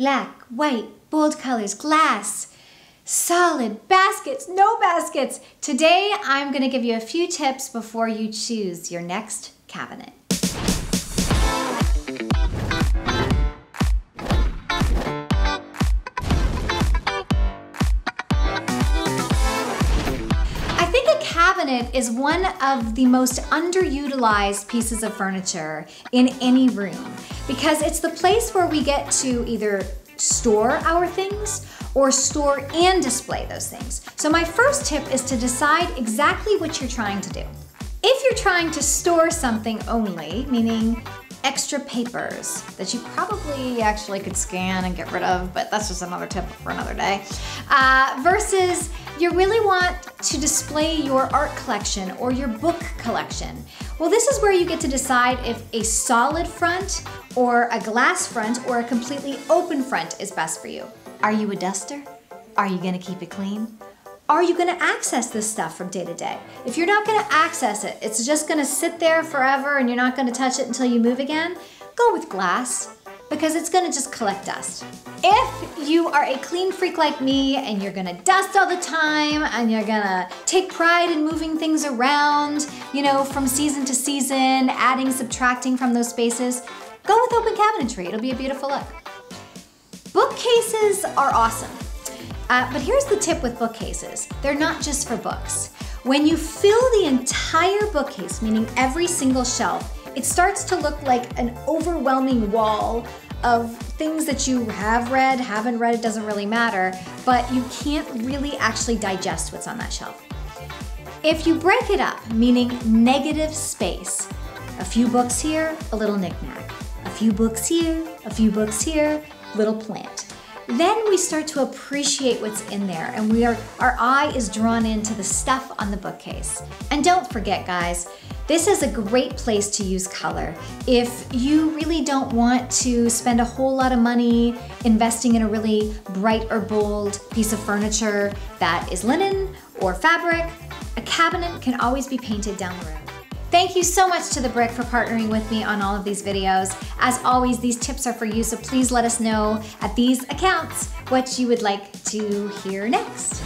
black, white, bold colors, glass, solid, baskets, no baskets. Today, I'm gonna give you a few tips before you choose your next cabinet. I think a cabinet is one of the most underutilized pieces of furniture in any room because it's the place where we get to either store our things or store and display those things. So my first tip is to decide exactly what you're trying to do. If you're trying to store something only, meaning extra papers that you probably actually could scan and get rid of, but that's just another tip for another day. Uh, versus you really want to display your art collection or your book collection. Well, this is where you get to decide if a solid front or a glass front or a completely open front is best for you. Are you a duster? Are you gonna keep it clean? Are you gonna access this stuff from day to day? If you're not gonna access it, it's just gonna sit there forever and you're not gonna touch it until you move again, go with glass because it's gonna just collect dust. If you are a clean freak like me and you're gonna dust all the time and you're gonna take pride in moving things around, you know, from season to season, adding, subtracting from those spaces, go with open cabinetry. It'll be a beautiful look. Bookcases are awesome. Uh, but here's the tip with bookcases. They're not just for books. When you fill the entire bookcase, meaning every single shelf, it starts to look like an overwhelming wall of things that you have read, haven't read, it doesn't really matter, but you can't really actually digest what's on that shelf. If you break it up, meaning negative space, a few books here, a little knickknack, a few books here, a few books here, little plant then we start to appreciate what's in there and we are our eye is drawn into the stuff on the bookcase. And don't forget guys, this is a great place to use color. If you really don't want to spend a whole lot of money investing in a really bright or bold piece of furniture that is linen or fabric, a cabinet can always be painted down the road. Thank you so much to The Brick for partnering with me on all of these videos. As always, these tips are for you, so please let us know at these accounts what you would like to hear next.